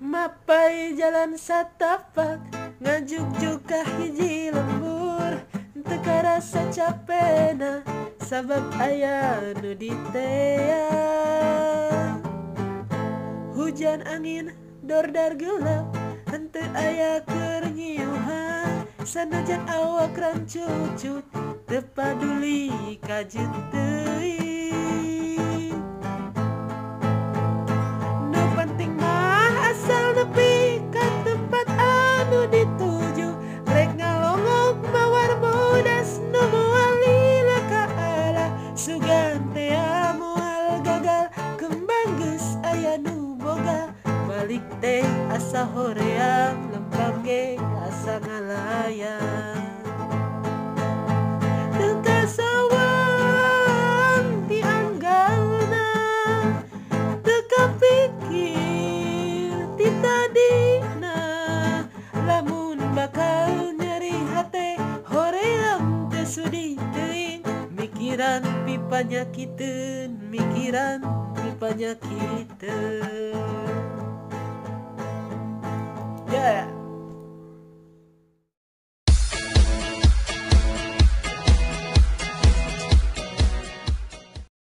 Mapai jalan satapak Ngajuk juga hiji lembur. Teka rasa capena Sabab ayah nu ditea. Hujan angin dordar gelap Hente ayah kerngiuhan Sanajan awak rancucut Tepaduli kajut teuing Sugan teh moal gagal kembang geus aya boga. Balik teh asa horeang lempang ge asa ngalayang sawang ti anggalna Teu kapikir ti tadina. Lamun bakal nyeri hate hoream teu sudi Mikiran pipa nyakiteun mikiran pipa nyakiteun Yeah.